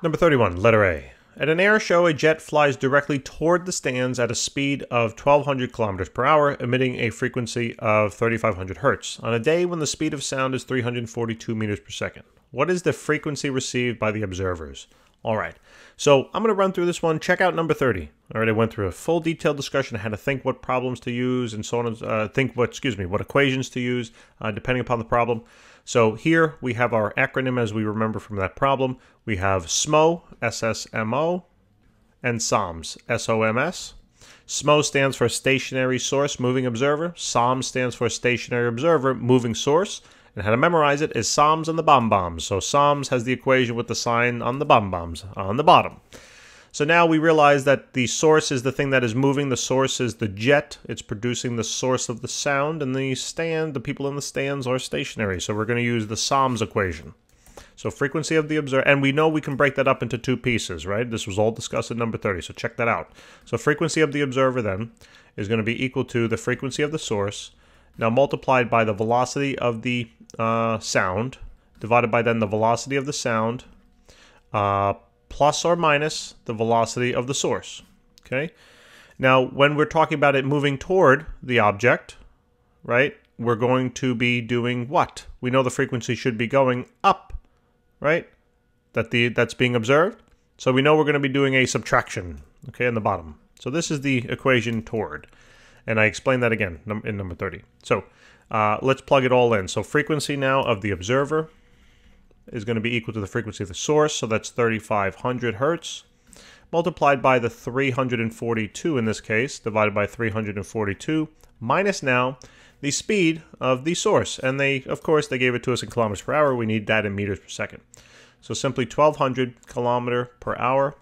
Number 31, letter A. At an air show, a jet flies directly toward the stands at a speed of 1200 kilometers per hour, emitting a frequency of 3500 hertz, on a day when the speed of sound is 342 meters per second. What is the frequency received by the observers? All right, so I'm going to run through this one. Check out number 30. All right, I went through a full detailed discussion on how to think what problems to use and so on, uh, think what, excuse me, what equations to use uh, depending upon the problem. So here we have our acronym as we remember from that problem. We have SMO, S-S-M-O, and SOMS, S-O-M-S. SMO stands for Stationary Source Moving Observer. SOM stands for Stationary Observer Moving Source. And how to memorize it is SOMS and the bomb bombs. So SOMS has the equation with the sign on the bomb bombs on the bottom. So now we realize that the source is the thing that is moving. The source is the jet. It's producing the source of the sound. And the stand, the people in the stands are stationary. So we're going to use the SOMS equation. So frequency of the observer, and we know we can break that up into two pieces, right? This was all discussed in number 30, so check that out. So frequency of the observer then is going to be equal to the frequency of the source, now multiplied by the velocity of the uh, sound, divided by then the velocity of the sound, uh, plus or minus the velocity of the source. Okay. Now, when we're talking about it moving toward the object, right, we're going to be doing what? We know the frequency should be going up, right? That the that's being observed. So we know we're going to be doing a subtraction, okay, in the bottom. So this is the equation toward. And I explained that again in number 30. So uh, let's plug it all in. So frequency now of the observer is going to be equal to the frequency of the source, so that's 3500 hertz, multiplied by the 342 in this case, divided by 342, minus now the speed of the source. And they, of course, they gave it to us in kilometers per hour. We need that in meters per second. So simply 1200 kilometer per hour.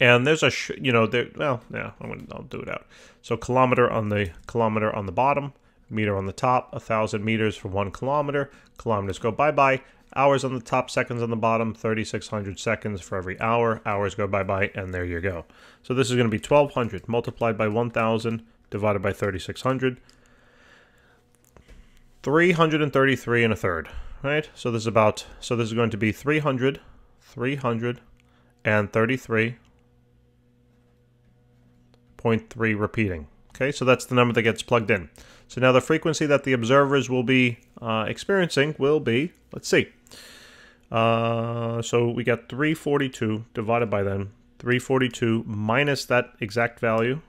And there's a, you know, there, well, yeah, I'm gonna, I'll do it out. So kilometer on the kilometer on the bottom, meter on the top, a thousand meters for one kilometer. Kilometers go bye-bye. Hours on the top, seconds on the bottom, 3,600 seconds for every hour. Hours go bye-bye, and there you go. So this is going to be 1,200 multiplied by 1,000 divided by 3,600. 333 and a third, right? So this is about, so this is going to be 300, 333.3 repeating. Okay, so that's the number that gets plugged in. So now the frequency that the observers will be uh, experiencing will be, let's see. Uh, so we got 342 divided by then 342 minus that exact value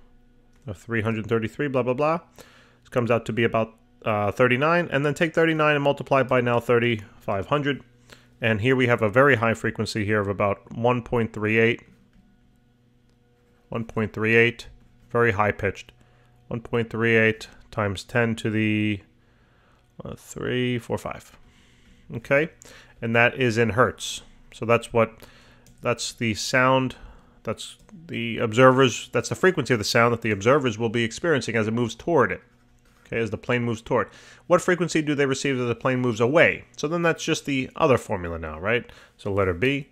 of 333, blah, blah, blah. This comes out to be about uh, 39. And then take 39 and multiply by now 3,500. And here we have a very high frequency here of about 1.38. 1.38, very high pitched. 1.38 times 10 to the uh, 3, 4, 5. Okay, and that is in hertz. So that's what, that's the sound, that's the observers, that's the frequency of the sound that the observers will be experiencing as it moves toward it. Okay, as the plane moves toward. What frequency do they receive as the plane moves away? So then that's just the other formula now, right? So letter B.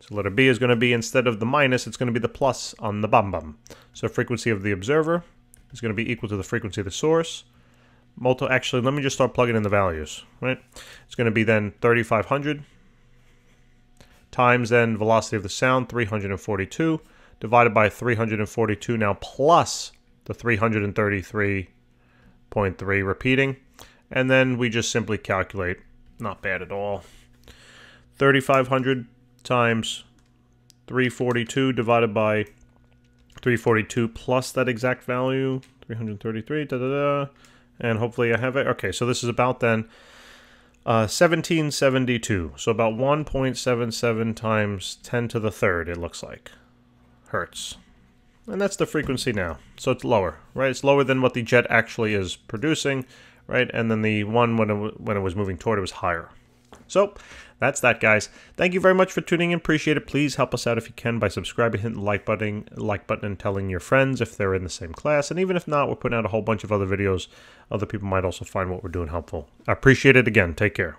So letter B is going to be, instead of the minus, it's going to be the plus on the bum bum. So frequency of the observer is going to be equal to the frequency of the source. Multi actually, let me just start plugging in the values, right? It's going to be then 3,500 times then velocity of the sound, 342, divided by 342 now plus the 333.3 repeating. And then we just simply calculate. Not bad at all. 3,500 times 342 divided by 342 plus that exact value, 333, da da da, and hopefully I have it. Okay, so this is about then uh, 1772, so about 1.77 times 10 to the third, it looks like, hertz. And that's the frequency now, so it's lower, right? It's lower than what the jet actually is producing, right? And then the one when it, when it was moving toward it was higher. So that's that, guys. Thank you very much for tuning in. Appreciate it. Please help us out if you can by subscribing, hitting the like button, like button, and telling your friends if they're in the same class. And even if not, we're putting out a whole bunch of other videos. Other people might also find what we're doing helpful. I appreciate it again. Take care.